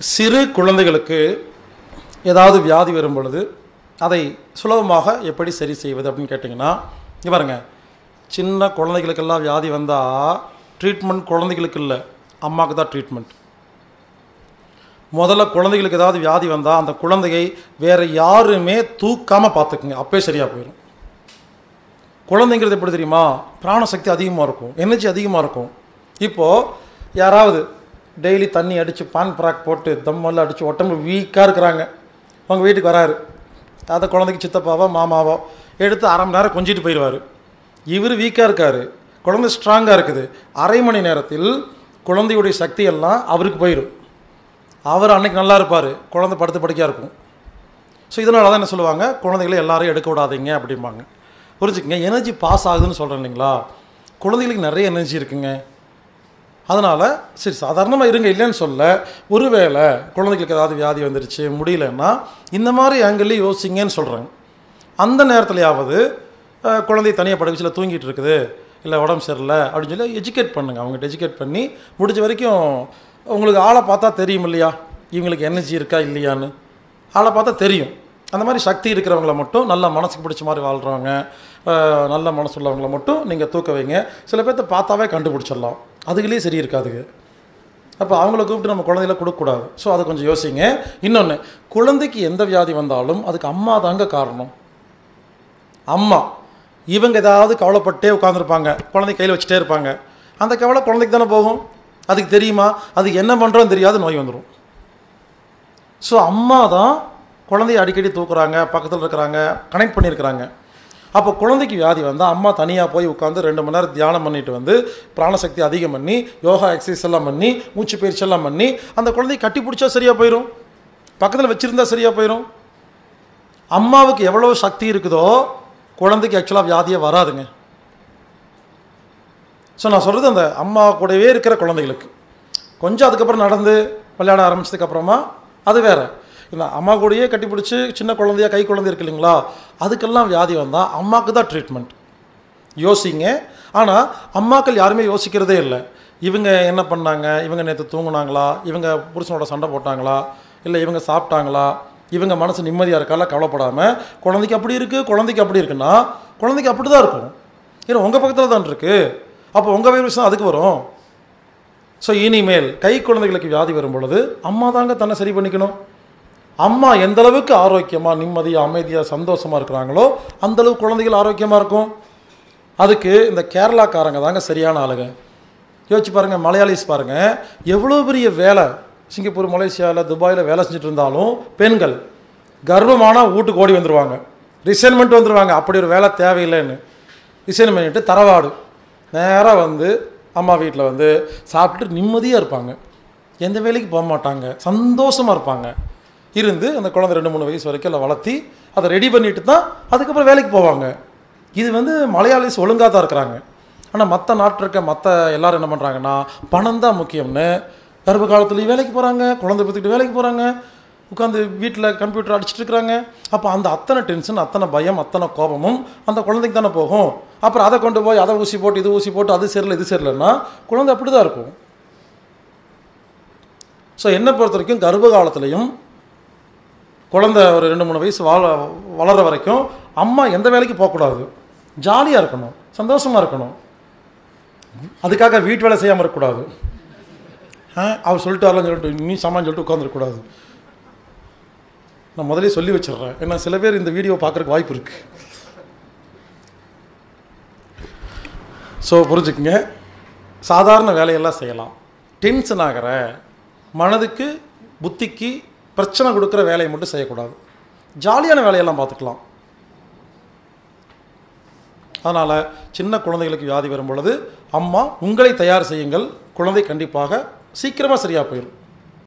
சிறு குழந்தைகளுக்கு ஏதாவது வியாதி வரும் பொழுது அதை சுலபமாக எப்படி சரி செய்வது அப்படின்னு கேட்டிங்கன்னா இங்கே பாருங்க. சின்ன குழந்தைகளுக்கெல்லாம் வியாதி வந்தால் ட்ரீட்மெண்ட் குழந்தைகளுக்கு இல்லை. அம்மாவுக்கு தான் ட்ரீட்மெண்ட் முதல்ல குழந்தைகளுக்கு ஏதாவது வியாதி வந்தால் அந்த குழந்தையை வேறு யாருமே தூக்காமல் பார்த்துக்குங்க. அப்போயே சரியாக போயிடும் குழந்தைங்கிறது எப்படி தெரியுமா? பிராணசக்தி அதிகமாக இருக்கும். எனர்ஜி அதிகமாக இருக்கும். இப்போது யாராவது டெய்லி தண்ணி அடித்து பான் பிராக் போட்டு தம்மெல்லாம் அடித்து உடம்பு வீக்காக இருக்கிறாங்க. அவங்க வீட்டுக்கு வராரு. அதை குழந்தைக்கு சித்தப்பாவோ மாமாவோ எடுத்து அரை மணி நேரம் கொஞ்சிட்டு போயிடுவார். இவர் வீக்காக இருக்கார். குழந்தை ஸ்ட்ராங்காக இருக்குது. அரை மணி நேரத்தில் குழந்தையுடைய சக்தி எல்லாம் அவருக்கு போயிடும். அவர் அன்னைக்கு நல்லா இருப்பார். குழந்தை படுத்து படுக்கையாக இருக்கும். ஸோ இதனால தான் என்ன சொல்லுவாங்க? குழந்தைகளை எல்லாரையும் எடுக்க விடாதீங்க அப்படிம்பாங்க. புரிஞ்சுக்கங்க? எனர்ஜி பாஸ் ஆகுதுன்னு சொல்கிறேன் இல்லைங்களா? குழந்தைகளுக்கு நிறைய எனர்ஜி இருக்குங்க. அதனால் சரி சாதாரணமாக இருங்க இல்லைன்னு சொல்ல ஒருவேளை குழந்தைகளுக்கு ஏதாவது வியாதி வந்துருச்சு முடியலன்னா இந்த மாதிரி ஆங்கிள்லேயும் யோசிங்கன்னு சொல்கிறாங்க அந்த நேரத்துலையாவது குழந்தை குழந்தைய தனியாக படுக்க வச்சுல தூங்கிட்டு இருக்குது இல்லை உடம்பு சரியில்லை அப்படின்னு சொல்லி எஜுகேட் பண்ணுங்கள் அவங்ககிட்ட எஜுகேட் பண்ணி முடிஞ்ச வரைக்கும் உங்களுக்கு ஆளை பார்த்தா தெரியும் இல்லையா? இவங்களுக்கு எனர்ஜி இருக்கா இல்லையான்னு. ஆளை பார்த்தா தெரியும். அந்த மாதிரி சக்தி இருக்கிறவங்கள மட்டும் நல்ல மனசுக்கு பிடிச்ச மாதிரி வாழ்கிறவங்க நல்ல மனசு உள்ளவங்கள மட்டும் நீங்கள் தூக்க வைங்க. சில பேர்த்த பார்த்தாவே கண்டுபிடிச்சிடலாம். அதுகளே சரி இருக்காதுங்க அப்போ அவங்கள கூப்பிட்டு நம்ம குழந்தையில கொடுக்கக்கூடாது. ஸோ அதை கொஞ்சம் யோசிங்க. இன்னொன்று குழந்தைக்கு எந்த வியாதி வந்தாலும் அதுக்கு அம்மா தாங்க காரணம். அம்மா இவங்க ஏதாவது கவலைப்பட்டே உட்காந்துருப்பாங்க குழந்தை கையில் வச்சுட்டே இருப்பாங்க. அந்த கவலை குழந்தைக்கு தானே போகும்? அதுக்கு தெரியுமா? அதுக்கு என்ன பண்ணுறோன்னு தெரியாத நோய் வந்துடும் ஸோ அம்மா தான் குழந்தைய அடிக்கடி தூக்குறாங்க பக்கத்தில் இருக்கிறாங்க கனெக்ட் பண்ணியிருக்கிறாங்க. அப்போ குழந்தைக்கு வியாதி வந்தால் அம்மா தனியாக போய் உட்காந்து ரெண்டு மணி நேரம் தியானம் பண்ணிட்டு வந்து பிராணசக்தி அதிகம் பண்ணி யோகா எக்ஸசைஸ் எல்லாம் பண்ணி மூச்சு பயிற்சி எல்லாம் பண்ணி அந்த குழந்தைய கட்டி பிடிச்சா சரியாக போயிடும் பக்கத்தில் வச்சுருந்தா சரியாக போயிடும் அம்மாவுக்கு எவ்வளோ சக்தி இருக்குதோ குழந்தைக்கு ஆக்சுவலாக வியாதியே வராதுங்க. ஸோ நான் சொல்கிறது அந்த அம்மா கூடவே இருக்கிற குழந்தைகளுக்கு. கொஞ்சம் அதுக்கப்புறம் நடந்து விளையாட ஆரம்பிச்சதுக்கப்புறமா அது வேறு. அம்மா கூடயே கட்டிப்பிடிச்சி சின்ன குழந்தையா கை குழந்தை இருக்கு இல்லைங்களா? அதுக்கெல்லாம் வியாதி வந்தால் அம்மாவுக்கு தான் ட்ரீட்மெண்ட் யோசிங்க. ஆனால் அம்மாக்கள் யாருமே யோசிக்கிறதே இல்லை. இவங்க என்ன பண்ணாங்க? இவங்க நேற்று தூங்குனாங்களா? இவங்க புருஷனோட சண்டை போட்டாங்களா? இல்லை இவங்க சாப்பிட்டாங்களா? இவங்க மனசு நிம்மதியாக இருக்கால கவலைப்படாமல் குழந்தைக்கு அப்படி இருக்குது குழந்தைக்கு அப்படி இருக்குன்னா குழந்தைக்கு அப்படி தான் இருக்கும். ஏன்னா உங்கள் பக்கத்தில் தான் இருக்குது அப்போ உங்கள் வைரஸ் அதுக்கு வரும். ஸோ இனிமேல் கை குழந்தைகளுக்கு வியாதி வரும் பொழுது அம்மா தாங்க தன்னை சரி பண்ணிக்கணும். அம்மா எந்த அளவுக்கு ஆரோக்கியமாக நிம்மதியாக அமைதியாக சந்தோஷமாக இருக்கிறாங்களோ அந்தளவுக்கு குழந்தைகள் ஆரோக்கியமாக இருக்கும். அதுக்கு இந்த கேரளாக்காரங்க தாங்க சரியான ஆளுங்க. யோசிச்சு பாருங்கள் மலையாளிஸ் பாருங்கள் எவ்வளோ பெரிய வேலை சிங்கப்பூர் மலேசியாவில் துபாயில் வேலை செஞ்சுட்டு இருந்தாலும் பெண்கள் கர்ப்பமானால் வீட்டுக்கு ஓடி வந்துடுவாங்க ரிசைன்மெண்ட் வந்துடுவாங்க அப்படி ஒரு வேலை தேவையில்லைன்னு. ரிசைன் பண்ணிட்டு தரவாடு. நேராக வந்து அம்மா வீட்டில் வந்து சாப்பிட்டு நிம்மதியாக இருப்பாங்க. எந்த வேலைக்கு போக மாட்டாங்க. சந்தோஷமாக இருப்பாங்க. இருந்து அந்த குழந்தை ரெண்டு மூணு வயசு வரைக்கும் எல்லாம் வளர்த்தி அதை ரெடி பண்ணிட்டு தான் அதுக்கப்புறம் வேலைக்கு போவாங்க. இது வந்து மலையாளிஸ் ஒழுங்காக தான் இருக்கிறாங்க. ஆனால் மற்ற நாட்டில் இருக்க மற்ற எல்லோரும் என்ன பண்ணுறாங்கன்னா பணம் தான் முக்கியம்னு கர்ப்ப காலத்துலேயும் வேலைக்கு போகிறாங்க குழந்தை பற்றிக்கிட்டு வேலைக்கு போகிறாங்க உட்காந்து வீட்டில் கம்ப்யூட்டர் அடிச்சிட்டு இருக்கிறாங்க. அப்போ அந்த அத்தனை டென்ஷன் அத்தனை பயம் அத்தனை கோபமும் அந்த குழந்தைக்கு தானே போகும். அப்புறம் அதை கொண்டு போய் அதை ஊசி போட்டு இது ஊசி போட்டு அது சரியில்லை இது சரியில்லைன்னா குழந்தை அப்படி தான் இருக்கும். ஸோ என்னை பொறுத்த வரைக்கும் கர்ப்ப காலத்துலேயும் குழந்தை ஒரு ரெண்டு மூணு வயசு வாழ வளர்கிற வரைக்கும் அம்மா எந்த வேலைக்கு போகக்கூடாது? ஜாலியாக இருக்கணும் சந்தோஷமாக இருக்கணும். அதுக்காக வீட்டு வேலை செய்யாமல் இருக்கக்கூடாது. ஆ அவர் சொல்லிட்டாருன்னு சொல்லிட்டு நீ சமான் சொல்லிட்டு உட்காந்துருக்கக்கூடாது நான் முதலே சொல்லி வச்சிடுறேன். ஏன்னா சில பேர் இந்த வீடியோ பார்க்குறக்கு வாய்ப்பு இருக்குது ஸோ புரிஞ்சுக்குங்க. சாதாரண வேலையெல்லாம் செய்யலாம். டென்ஷன் ஆகிற மனதுக்கு புத்திக்கு பிரச்சனை கொடுக்குற வேலையை மட்டும் செய்யக்கூடாது. ஜாலியான வேலையெல்லாம் பார்த்துக்கலாம். அதனால் சின்ன குழந்தைகளுக்கு வியாதி வரும் பொழுது அம்மா உங்களை தயார் செய்யுங்கள். குழந்தை கண்டிப்பாக சீக்கிரமாக சரியாக போயிடும்